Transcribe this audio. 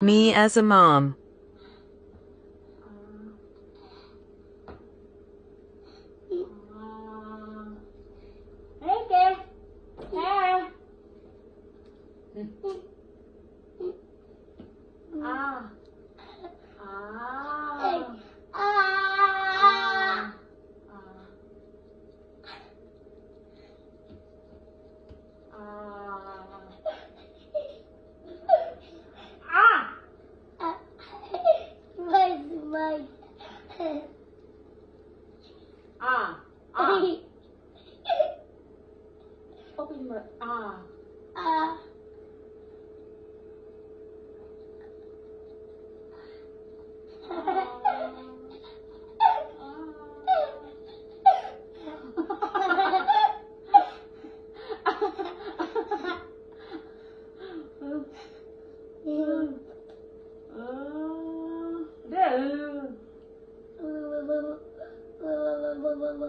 Me as a mom. Right there. Hi. ああ。あ。あ。Open your あ。あ。あ。あ。うん。で、うん。vâng vâng vâng vâng vâng